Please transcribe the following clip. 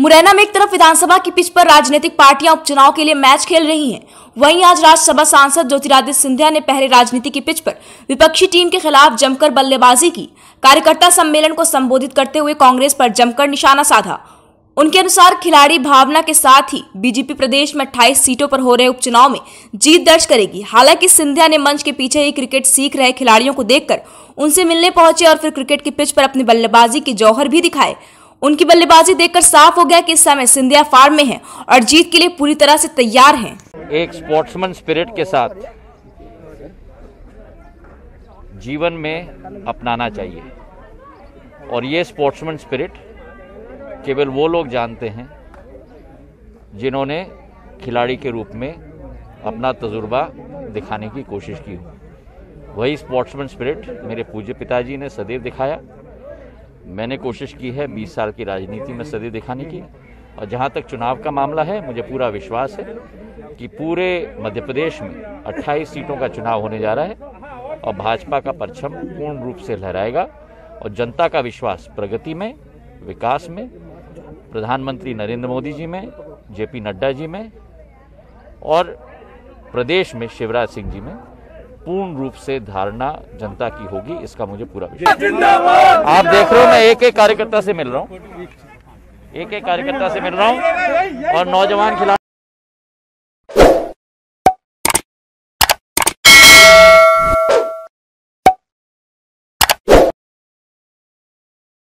मुरैना में एक तरफ़ विधानसभा की पिच पर राजनीतिक पार्टियाँ उपचुनाव के लिए मैच खेल रही हैं। वहीं आज राज्यसभा सांसद ज्योतिरादित्य सिंधिया ने पहले राजनीति की पिच पर विपक्षी टीम के खिलाफ जमकर बल्लेबाजी की। कार्यकर्ता सम्मेलन को संबोधित करते हुए कांग्रेस पर जमकर निशाना साधा। उनके अनुसार खिलाड़ी भावना के साथ ही बीजेपी प्रदेश में 28 सीटों पर हो रहे उपचुनाव में जीत दर्ज करेगी। हालाँकि सिंधिया ने मंच के पीछे ही क्रिकेट सीख रहे खिलाड़ियों को देखकर उनसे मिलने पहुँचे और फिर क्रिकेट की पिच पर अपनी बल्लेबाजी के जौहर भी दिखाए। उनकी बल्लेबाजी देखकर साफ़ हो गया कि इस समय सिंधिया फार्म में है और जीत के लिए पूरी तरह से तैयार हैं। एक स्पोर्ट्समैन स्पिरिट के साथ जीवन में अपनाना चाहिए। और ये स्पोर्ट्समैन स्पिरिट केवल वो लोग जानते हैं जिन्होंने खिलाड़ी के रूप में अपना तजुर्बा दिखाने की कोशिश की वही स्पोर्ट्समैन स्पिरिट मेरे पूज्य पिताजी ने सदैव दिखाया। मैंने कोशिश की है 20 साल की राजनीति में सदी दिखाने की। और जहाँ तक चुनाव का मामला है, मुझे पूरा विश्वास है कि पूरे मध्य प्रदेश में 28 सीटों का चुनाव होने जा रहा है और भाजपा का परचम पूर्ण रूप से लहराएगा और जनता का विश्वास प्रगति में, विकास में, प्रधानमंत्री नरेंद्र मोदी जी में, जेपी नड्डा जी में और प्रदेश में शिवराज सिंह जी में पूर्ण रूप से धारणा जनता की होगी इसका मुझे पूरा विश्वास आप देख रहे हो मैं एक एक कार्यकर्ता से मिल रहा हूँ। एक एक कार्यकर्ता से मिल रहा हूँ और नौजवान खिलाड़ी